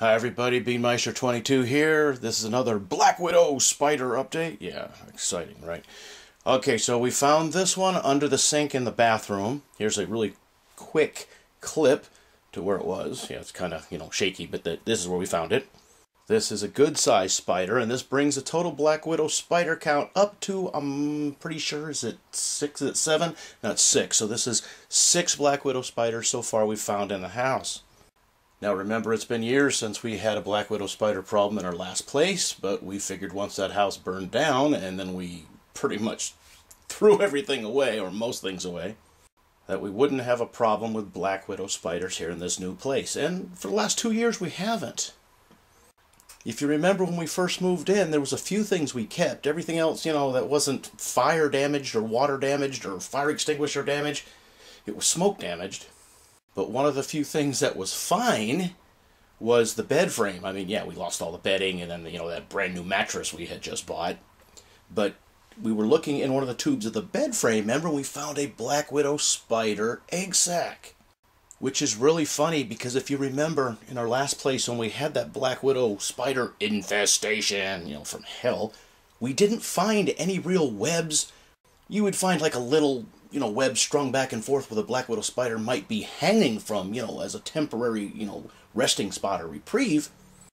Hi everybody, Beanmeister22 here. This is another Black Widow spider update. Yeah, exciting, right? Okay, so we found this one under the sink in the bathroom. Here's a really quick clip to where it was. Yeah, it's kind of, you know, shaky, but the, this is where we found it. This is a good size spider, and this brings the total Black Widow spider count up to, I'm pretty sure, is it six, is it seven? No, it's six. So this is six Black Widow spiders so far we've found in the house. Now remember, it's been years since we had a Black Widow spider problem in our last place, but we figured once that house burned down and then we pretty much threw everything away, or most things away, that we wouldn't have a problem with Black Widow spiders here in this new place. And for the last two years, we haven't. If you remember when we first moved in, there was a few things we kept. Everything else, you know, that wasn't fire damaged or water damaged or fire extinguisher damaged, it was smoke damaged. But one of the few things that was fine was the bed frame. I mean, yeah, we lost all the bedding and then, you know, that brand new mattress we had just bought. But we were looking in one of the tubes of the bed frame. Remember, we found a Black Widow spider egg sac. Which is really funny because if you remember in our last place when we had that Black Widow spider infestation, you know, from hell, we didn't find any real webs. You would find like a little you know, web strung back and forth with a black widow spider might be hanging from, you know, as a temporary, you know, resting spot or reprieve.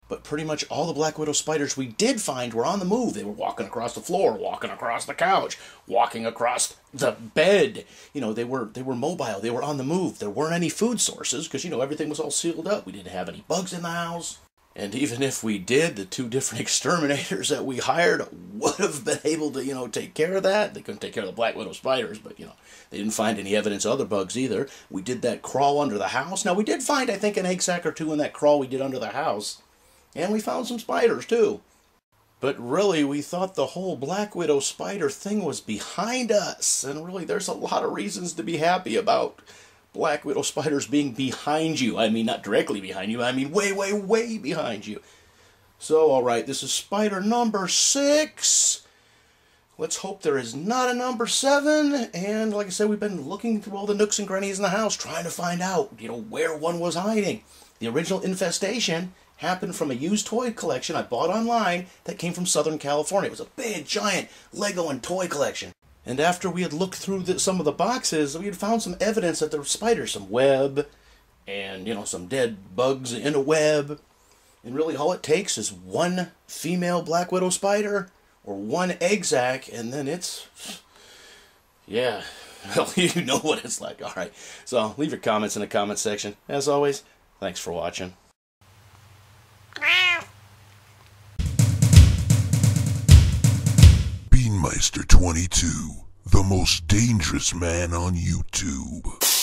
But pretty much all the black widow spiders we did find were on the move. They were walking across the floor, walking across the couch, walking across the bed. You know, they were they were mobile. They were on the move. There weren't any food sources because you know everything was all sealed up. We didn't have any bugs in the house. And even if we did, the two different exterminators that we hired would have been able to, you know, take care of that. They couldn't take care of the black widow spiders, but, you know, they didn't find any evidence of other bugs either. We did that crawl under the house. Now, we did find, I think, an egg sac or two in that crawl we did under the house. And we found some spiders, too. But really, we thought the whole Black Widow spider thing was behind us. And really, there's a lot of reasons to be happy about black widow spiders being behind you. I mean, not directly behind you, I mean way, way, way behind you. So, alright, this is spider number six. Let's hope there is not a number seven. And like I said, we've been looking through all the nooks and crannies in the house trying to find out, you know, where one was hiding. The original infestation happened from a used toy collection I bought online that came from Southern California. It was a big, giant Lego and toy collection. And after we had looked through the, some of the boxes, we had found some evidence that there were spiders, some web, and you know some dead bugs in a web. And really, all it takes is one female black widow spider or one egg sac, and then it's yeah. Well, you know what it's like. All right. So leave your comments in the comment section. As always, thanks for watching. Meister 22, the most dangerous man on YouTube.